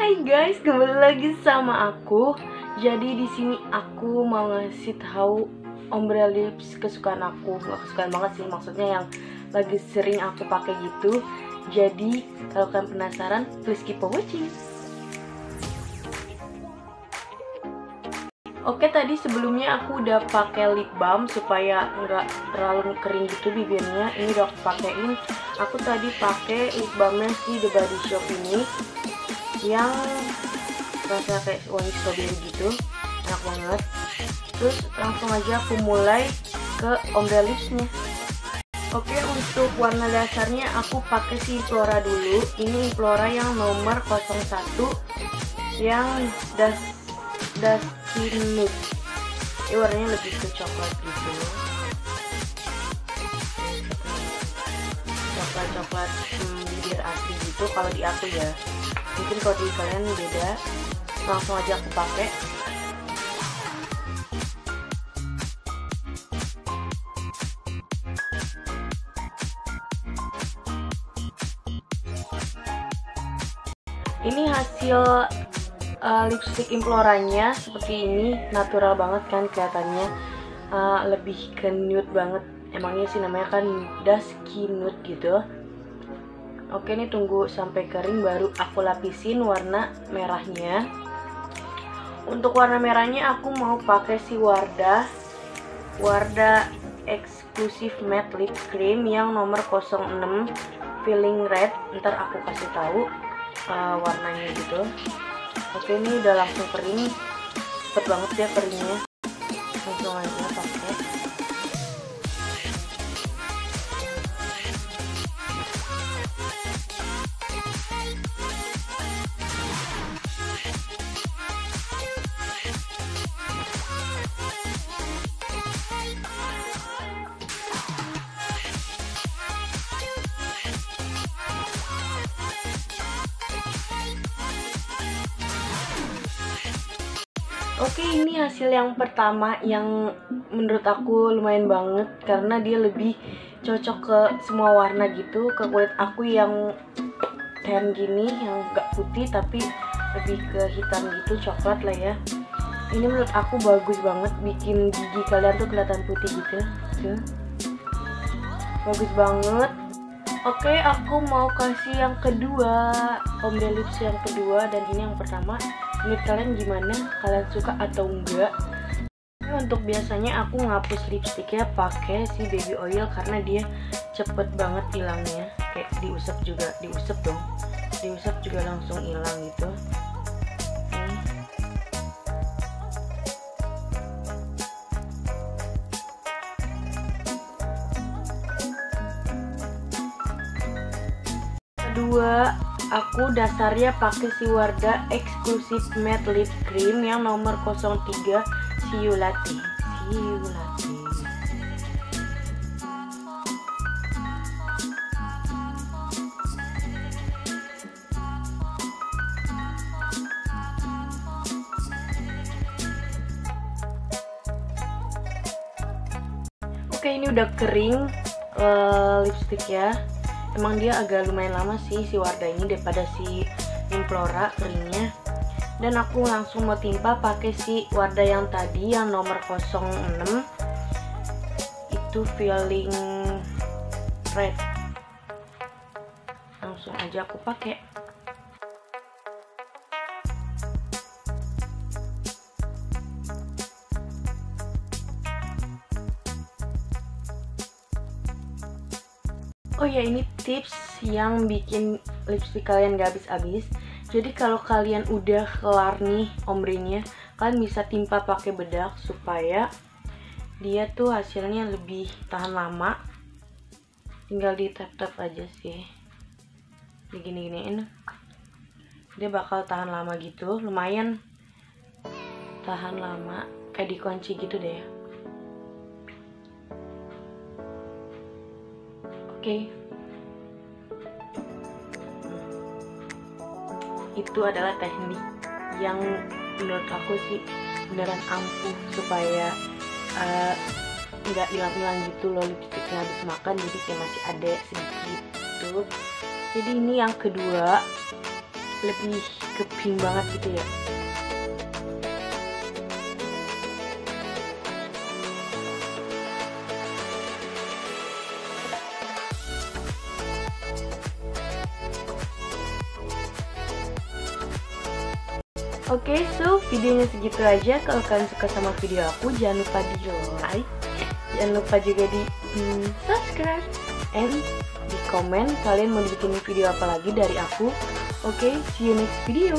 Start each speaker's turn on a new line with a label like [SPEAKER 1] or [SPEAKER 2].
[SPEAKER 1] Hai guys, kembali lagi sama aku. Jadi di sini aku mau ngasih tahu ombre lips kesukaan aku. Gak kesukaan banget sih, maksudnya yang lagi sering aku pakai gitu. Jadi kalau kalian penasaran, please keep on watching. Oke tadi sebelumnya aku udah pakai lip balm supaya nggak terlalu kering gitu bibirnya. Ini udah aku pakein. Aku tadi pakai lip balmnya si The Body Shop ini yang rasa kayak wangi strawberry gitu. Enak banget. Terus langsung aja aku mulai ke ombre lipsnya oke untuk warna dasarnya aku pakai si Flora dulu. Ini Flora yang nomor 01 yang das dusty nude ini warnanya lebih ke coklat gitu. Coklat coklat hmm, bibir asli gitu kalau di aku ya mungkin kalau di kalian beda langsung aja aku pakai. Ini hasil uh, lipstick imploranya seperti ini natural banget kan kelihatannya. Uh, lebih ke nude banget. Emangnya sih namanya kan dusky nude gitu Oke ini tunggu sampai kering baru aku lapisin warna merahnya. Untuk warna merahnya aku mau pakai si Wardah Wardah Exclusive Matte Lip Cream yang nomor 06 Feeling Red. Ntar aku kasih tahu uh, warnanya gitu. Oke ini udah langsung kering. Cepet banget ya keringnya. Langsung aja Oke ini hasil yang pertama yang menurut aku lumayan banget karena dia lebih cocok ke semua warna gitu ke kulit aku yang tan gini yang gak putih tapi lebih ke hitam gitu coklat lah ya. Ini menurut aku bagus banget bikin gigi kalian tuh kelihatan putih gitu. Tuh. Bagus banget. Oke, aku mau kasih yang kedua, ombre lips yang kedua dan ini yang pertama. Menurut kalian gimana? Kalian suka atau enggak? Untuk biasanya aku ngapus lipstiknya pakai si baby oil karena dia cepet banget hilangnya. Kayak diusap juga, diusap dong. Diusap juga langsung hilang gitu. Nih. kedua aku dasarnya pakai si Wardah Exclusive Matte Lip Cream yang nomor 03 See You Latte See You Latte Oke ini udah kering uh, lipstick ya emang dia agak lumayan lama sih si Wardah ini daripada si Implora keringnya dan aku langsung mau timpa pakai si Wardah yang tadi yang nomor 06 itu feeling red. Langsung aja aku pakai Oh ya ini tips yang bikin lipstick kalian gak habis-habis. Jadi kalau kalian udah kelar nih ombrenya, kalian bisa timpa pakai bedak supaya dia tuh hasilnya lebih tahan lama. Tinggal di tap-tap aja sih. Begini-giniin. Dia bakal tahan lama gitu, lumayan tahan lama kayak dikunci gitu deh. Okay. Itu adalah teknik yang menurut aku sih beneran ampuh supaya nggak uh, hilang-hilang gitu loh lipstiknya habis makan jadi kayak masih ada sedikit tuh. Jadi ini yang kedua lebih ke pink banget gitu ya Oke, okay, so videonya segitu aja. Kalau kalian suka sama video aku, jangan lupa di like, jangan lupa juga di hmm, subscribe, and di komen kalian mau bikin video apa lagi dari aku. Oke, okay, see you next video.